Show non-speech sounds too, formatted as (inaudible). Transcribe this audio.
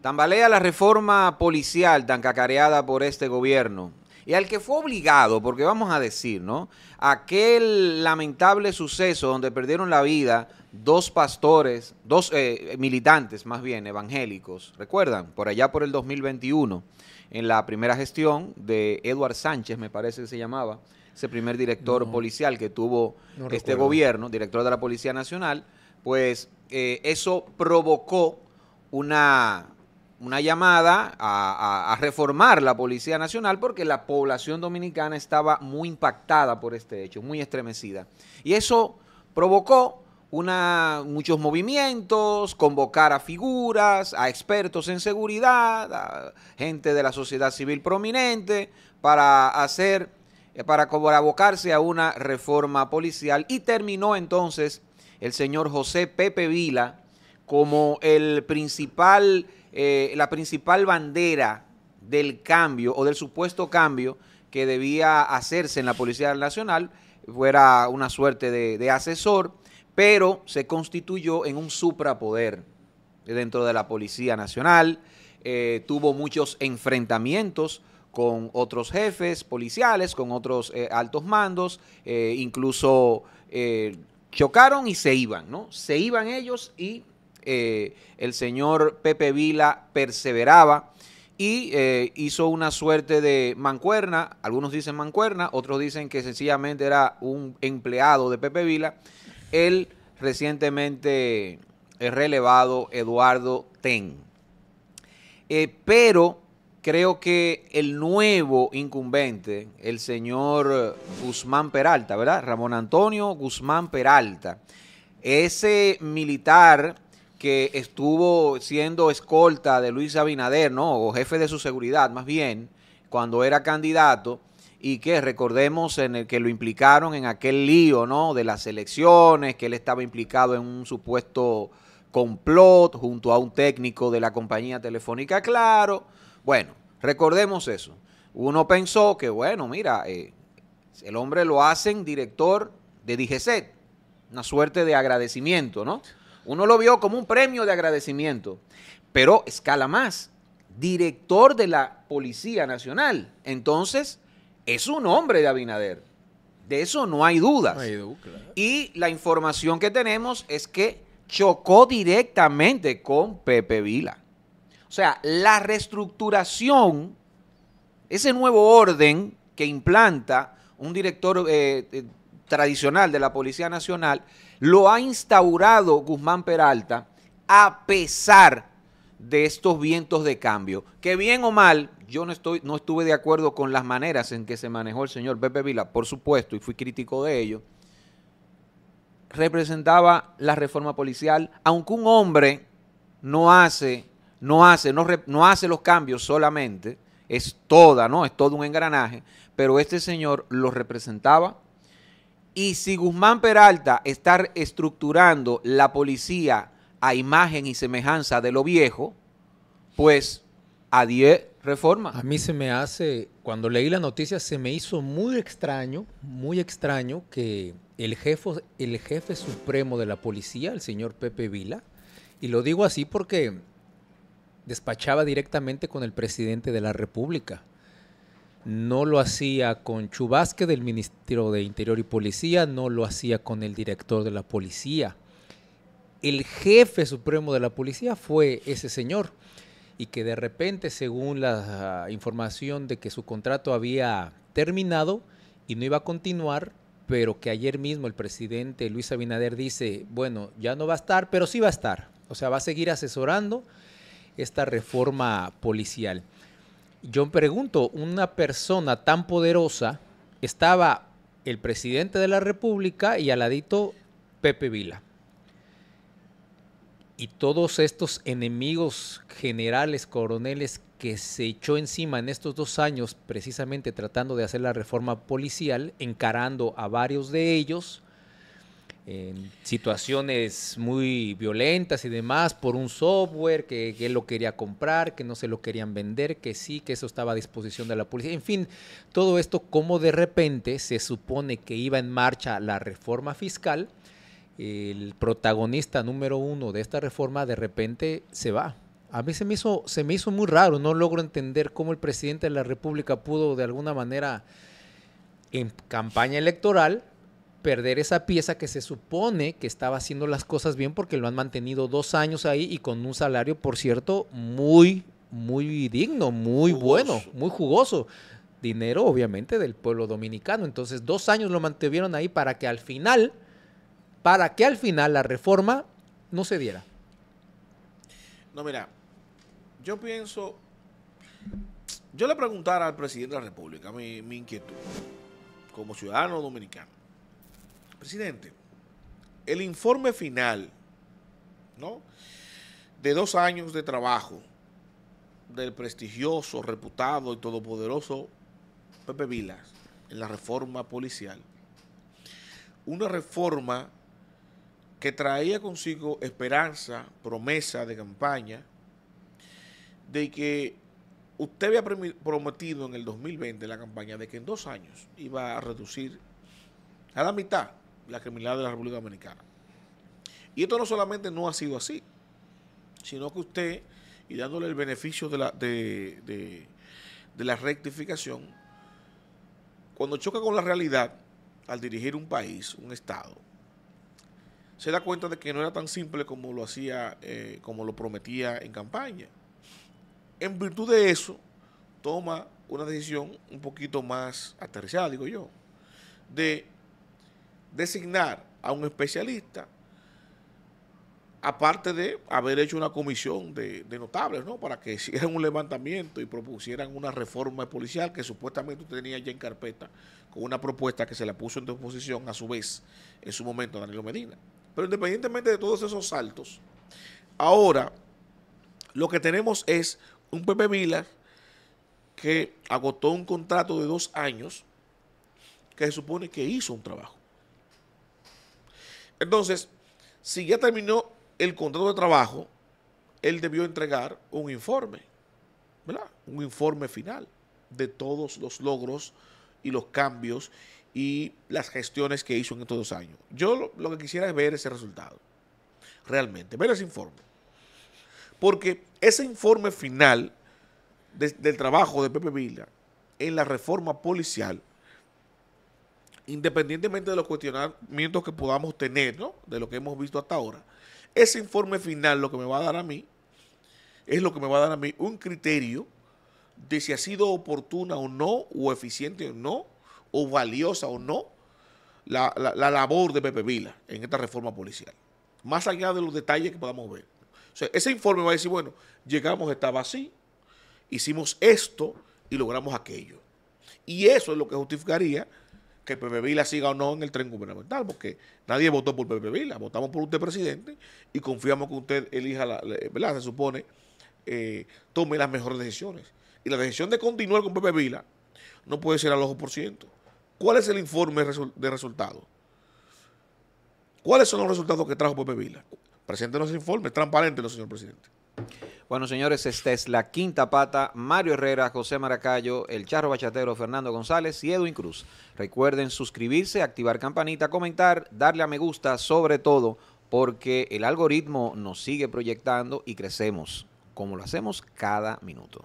Tambalea la reforma policial tan cacareada por este gobierno y al que fue obligado, porque vamos a decir, ¿no? Aquel lamentable suceso donde perdieron la vida dos pastores, dos eh, militantes más bien evangélicos, ¿recuerdan? Por allá por el 2021, en la primera gestión de Eduard Sánchez, me parece que se llamaba, ese primer director policial que tuvo este gobierno, director de la Policía Nacional, pues eh, eso provocó una una llamada a, reformar la Policía Nacional porque la población dominicana estaba muy impactada por este hecho, muy estremecida. Y eso provocó una, muchos movimientos, convocar a figuras, a expertos en seguridad, a gente de la sociedad civil prominente, para hacer, para abocarse a una reforma policial. Y terminó entonces el señor José Pepe Vila como el principal eh, la principal bandera del cambio o del supuesto cambio que debía hacerse en la Policía Nacional fuera una suerte de, asesor, pero se constituyó en un suprapoder dentro de la Policía Nacional, eh, tuvo muchos enfrentamientos con otros jefes policiales, con otros eh, altos mandos, incluso chocaron y se iban, ¿no? Se iban ellos y eh, el señor Pepe Vila perseveraba y eh, hizo una suerte de mancuerna, algunos dicen mancuerna, otros dicen que sencillamente era un empleado de Pepe Vila, el recientemente relevado Eduardo Ten. Eh, pero creo que el nuevo incumbente, el señor Guzmán Peralta, ¿verdad? Ramón Antonio Guzmán Peralta, ese militar que estuvo siendo escolta de Luis Abinader, ¿no? O jefe de su seguridad, más bien, cuando era candidato, y que recordemos en el que lo implicaron en aquel lío, ¿no? De las elecciones, que él estaba implicado en un supuesto complot junto a un técnico de la compañía telefónica Claro. Bueno, recordemos eso. Uno pensó que, bueno, mira, eh, el hombre lo hacen director de DGCET, una suerte de agradecimiento, ¿no? Uno lo vio como un premio de agradecimiento, pero escala más, director de la Policía Nacional. Entonces, es un hombre de Abinader. De eso no hay dudas. Y la información que tenemos es que chocó directamente con Pepe Vila. O sea, la reestructuración, ese nuevo orden que implanta un director eh, eh, tradicional de la Policía Nacional, lo ha instaurado Guzmán Peralta a pesar de estos vientos de cambio. Que bien o mal, yo no, estoy, no estuve de acuerdo con las maneras en que se manejó el señor Pepe Vila, por supuesto, y fui crítico de ello, representaba la reforma policial, aunque un hombre no hace, no hace, no, no hace los cambios solamente, es toda, ¿no? Es todo un engranaje, pero este señor lo representaba y si Guzmán Peralta está estructurando la policía a imagen y semejanza de lo viejo, pues a 10 reformas. A mí se me hace, cuando leí la noticia, se me hizo muy extraño, muy extraño que el jefe, el jefe supremo de la policía, el señor Pepe Vila, y lo digo así porque despachaba directamente con el presidente de la República no lo hacía con Chubasque del Ministerio de Interior y Policía, no lo hacía con el director de la policía. El jefe supremo de la policía fue ese señor y que de repente, según la información de que su contrato había terminado y no iba a continuar, pero que ayer mismo el presidente Luis Abinader dice, bueno, ya no va a estar, pero sí va a estar. O sea, va a seguir asesorando esta reforma policial. Yo pregunto, una persona tan poderosa, estaba el presidente de la República y al ladito Pepe Vila. Y todos estos enemigos generales, coroneles que se echó encima en estos dos años, precisamente tratando de hacer la reforma policial, encarando a varios de ellos, en situaciones muy violentas y demás por un software que, él lo quería comprar, que no se lo querían vender, que sí, que eso estaba a disposición de la policía. En fin, todo esto como de repente se supone que iba en marcha la reforma fiscal, el protagonista número uno de esta reforma de repente se va. A mí se me hizo, se me hizo muy raro, no logro entender cómo el presidente de la República pudo de alguna manera en campaña electoral perder esa pieza que se supone que estaba haciendo las cosas bien porque lo han mantenido dos años ahí y con un salario, por cierto, muy, muy digno, muy bueno, muy jugoso. Dinero, obviamente, del pueblo dominicano. Entonces, dos años lo mantuvieron ahí para que al final, para que al final la reforma no se diera. No, mira, yo pienso, yo le preguntara al presidente de la República mi, mi inquietud como ciudadano dominicano. Presidente, el informe final, ¿no? De dos años de trabajo del prestigioso, reputado y todopoderoso Pepe Vilas en la reforma policial. Una reforma que traía consigo esperanza, promesa de campaña, de que usted había prometido en el 2020 la campaña de que en dos años iba a reducir a la mitad la criminalidad de la República Dominicana. Y esto no solamente no ha sido así, sino que usted, y dándole el beneficio de la, de, de la rectificación, cuando choca con la realidad al dirigir un país, un Estado, se da cuenta de que no era tan simple como lo hacía, eh, como lo prometía en campaña. En virtud de eso, toma una decisión un poquito más aterrizada, digo yo, de designar a un especialista, aparte de haber hecho una comisión de, notables, ¿no? Para que (laughs) hicieran un levantamiento y propusieran una reforma policial que supuestamente tenía ya en carpeta, con una propuesta que se la puso en disposición a su vez en su momento a Danilo Medina. Pero independientemente de todos esos saltos, ahora lo que tenemos es un Pepe Vila que agotó un contrato de dos años que se supone que hizo un trabajo. Entonces, si ya terminó el contrato de trabajo, él debió entregar un informe, ¿verdad? Un informe final de todos los logros y los cambios y las gestiones que hizo en estos dos años. Yo lo, que quisiera es ver ese resultado, realmente, ver ese informe. Porque ese informe final del trabajo de Pepe Vila en la reforma policial, independientemente de los cuestionamientos que podamos tener, ¿no? de lo que hemos visto hasta ahora, ese informe final lo que me va a dar a mí es lo que me va a dar a mí un criterio de si ha sido oportuna o no, o eficiente o no, o valiosa o no la, labor de Pepe Vila en esta reforma policial. Más allá de los detalles que podamos ver. ese informe va a decir, bueno, llegamos, estaba así, hicimos esto y logramos aquello. Y eso es lo que justificaría que Pepe Vila siga o no en el tren gubernamental, porque nadie votó por Pepe Vila, votamos por usted presidente y confiamos que usted elija, la, ¿verdad? Se supone, eh, tome las mejores decisiones. Y la decisión de continuar con Pepe Vila no puede ser al ojo por ciento. ¿Cuál es el informe de resultados? ¿Cuáles son los resultados que trajo Pepe Vila? Preséntenos ese informe, transparente, señor presidente. Bueno, señores, esta es la quinta pata. Mario Herrera, José Maracayo, El Charro Bachatero, Fernando González y Edwin Cruz. Recuerden suscribirse, activar campanita, comentar, darle a me gusta, sobre todo porque el algoritmo nos sigue proyectando y crecemos, como lo hacemos cada minuto.